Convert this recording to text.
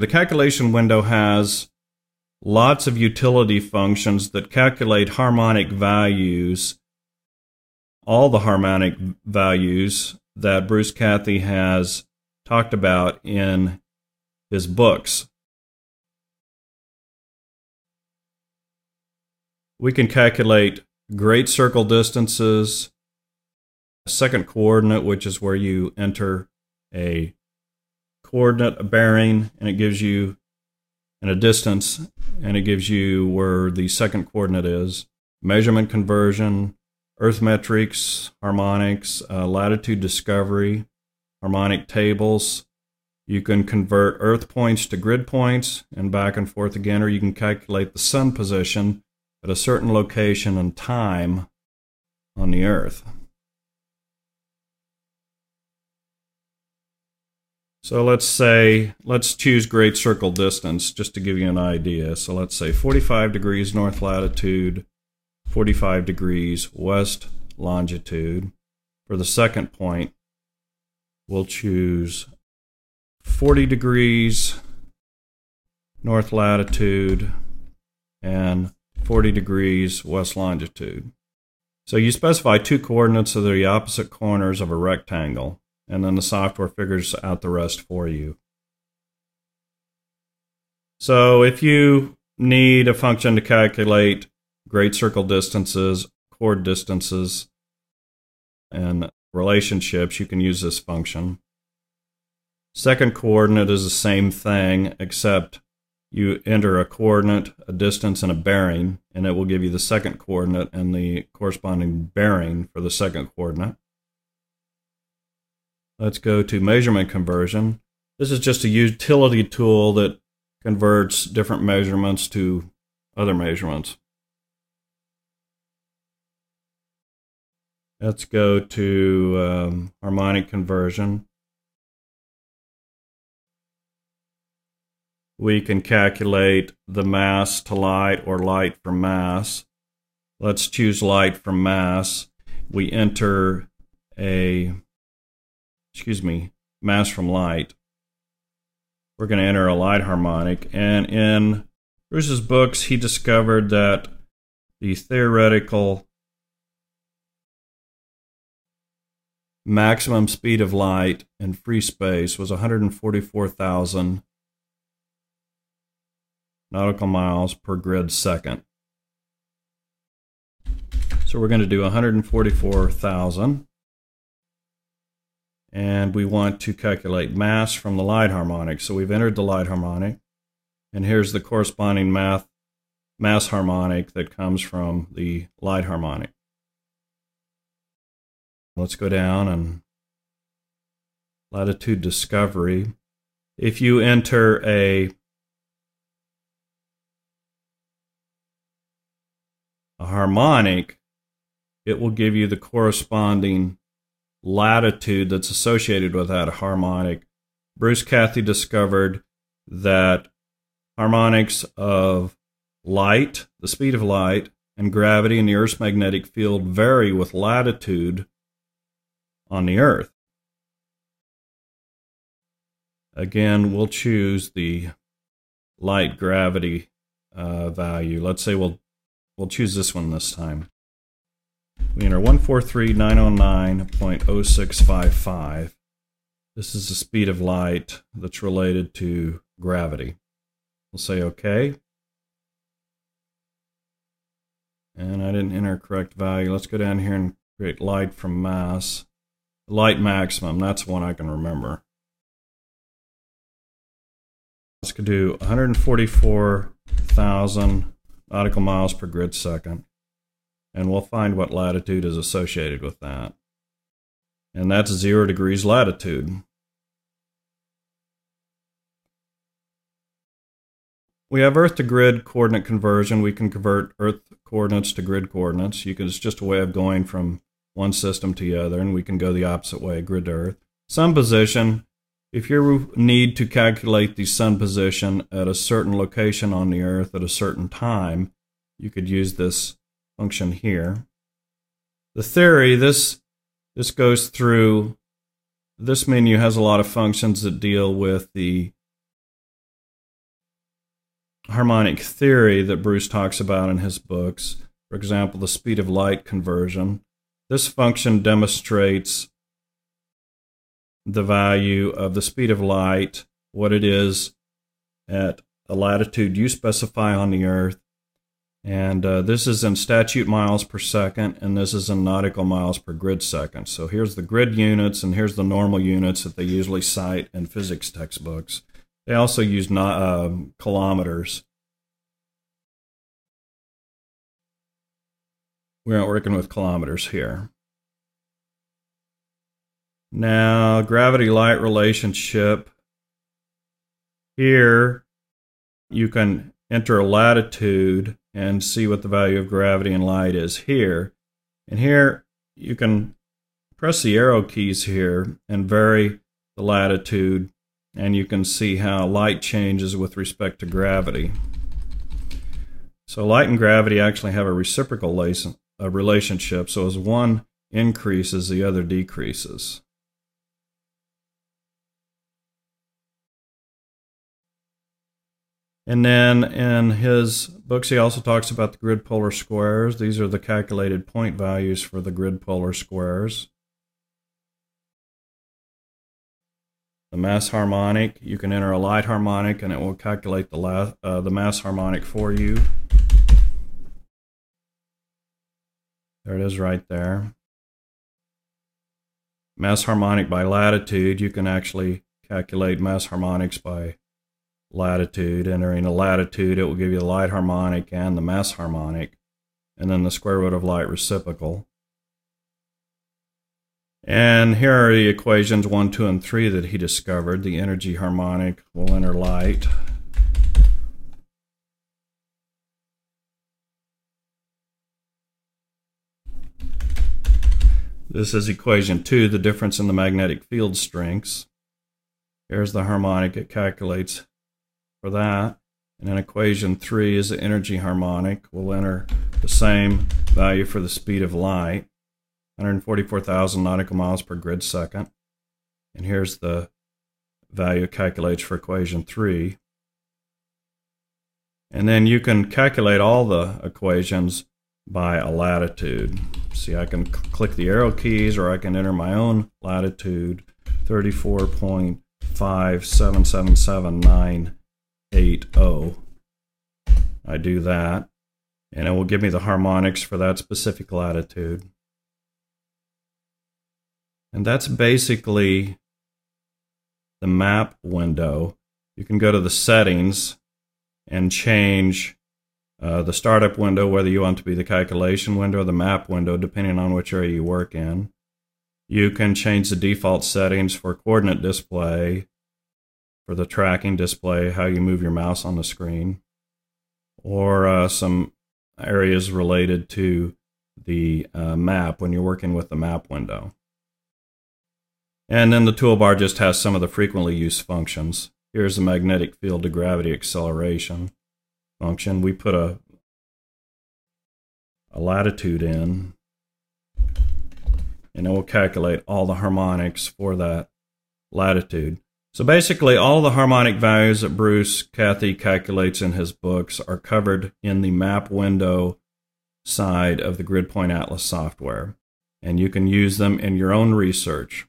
The calculation window has lots of utility functions that calculate harmonic values, all the harmonic values that Bruce Cathie has talked about in his books. We can calculate great circle distances, second coordinate, which is where you enter a coordinate, a bearing, and it gives you and a distance, and it gives you where the second coordinate is. Measurement conversion, arithmetrics, harmonics, uh, latitude discovery, harmonic tables. You can convert earth points to grid points and back and forth again, or you can calculate the sun position at a certain location and time on the earth. So let's say, let's choose great circle distance just to give you an idea. So let's say 45 degrees north latitude, 45 degrees west longitude. For the second point, we'll choose 40 degrees north latitude and 40 degrees west longitude. So you specify two coordinates of the opposite corners of a rectangle and then the software figures out the rest for you. So if you need a function to calculate great circle distances, chord distances, and relationships, you can use this function. Second coordinate is the same thing, except you enter a coordinate, a distance, and a bearing, and it will give you the second coordinate and the corresponding bearing for the second coordinate. Let's go to measurement conversion. This is just a utility tool that converts different measurements to other measurements. Let's go to um, harmonic conversion. We can calculate the mass to light or light from mass. Let's choose light from mass. We enter a excuse me, mass from light. We're going to enter a light harmonic. And in Bruce's books, he discovered that the theoretical maximum speed of light in free space was 144,000 nautical miles per grid second. So we're going to do 144,000 and we want to calculate mass from the light harmonic. So we've entered the light harmonic, and here's the corresponding math, mass harmonic that comes from the light harmonic. Let's go down and latitude discovery. If you enter a a harmonic, it will give you the corresponding latitude that's associated with that harmonic. Bruce Cathie discovered that harmonics of light, the speed of light, and gravity in the Earth's magnetic field vary with latitude on the Earth. Again, we'll choose the light gravity uh, value. Let's say we'll we'll choose this one this time. We enter 143.909.0655. This is the speed of light that's related to gravity. We'll say OK. And I didn't enter a correct value. Let's go down here and create light from mass. Light maximum, that's one I can remember. Let's do 144,000 nautical miles per grid second and we'll find what latitude is associated with that. And that's zero degrees latitude. We have Earth to grid coordinate conversion. We can convert Earth coordinates to grid coordinates. You can, it's just a way of going from one system to the other, and we can go the opposite way, grid to Earth. Sun position, if you need to calculate the sun position at a certain location on the Earth at a certain time, you could use this function here. The theory, this, this goes through, this menu has a lot of functions that deal with the harmonic theory that Bruce talks about in his books, for example, the speed of light conversion. This function demonstrates the value of the speed of light, what it is at a latitude you specify on the Earth. And uh, this is in statute miles per second, and this is in nautical miles per grid second. So here's the grid units, and here's the normal units that they usually cite in physics textbooks. They also use uh, kilometers. We're not working with kilometers here. Now, gravity light relationship. Here, you can enter a latitude and see what the value of gravity and light is here. And here, you can press the arrow keys here and vary the latitude, and you can see how light changes with respect to gravity. So light and gravity actually have a reciprocal relationship. So as one increases, the other decreases. And then in his books, he also talks about the grid polar squares. These are the calculated point values for the grid polar squares. The mass harmonic, you can enter a light harmonic and it will calculate the, uh, the mass harmonic for you. There it is right there. Mass harmonic by latitude, you can actually calculate mass harmonics by latitude. Entering a latitude, it will give you the light harmonic and the mass harmonic, and then the square root of light reciprocal. And here are the equations 1, 2, and 3 that he discovered. The energy harmonic will enter light. This is equation 2, the difference in the magnetic field strengths. Here's the harmonic it calculates for that. And then equation 3 is the energy harmonic. We'll enter the same value for the speed of light, 144,000 nautical miles per grid second. And here's the value calculates for equation 3. And then you can calculate all the equations by a latitude. See, I can click the arrow keys or I can enter my own latitude, 34.577779 8, I do that, and it will give me the harmonics for that specific latitude. And that's basically the map window. You can go to the settings and change uh, the startup window, whether you want to be the calculation window or the map window, depending on which area you work in. You can change the default settings for coordinate display for the tracking display, how you move your mouse on the screen, or uh, some areas related to the uh, map when you're working with the map window. And then the toolbar just has some of the frequently used functions. Here's the magnetic field to gravity acceleration function. We put a, a latitude in, and it will calculate all the harmonics for that latitude. So basically, all the harmonic values that Bruce Cathie calculates in his books are covered in the map window side of the GridPoint Atlas software, and you can use them in your own research.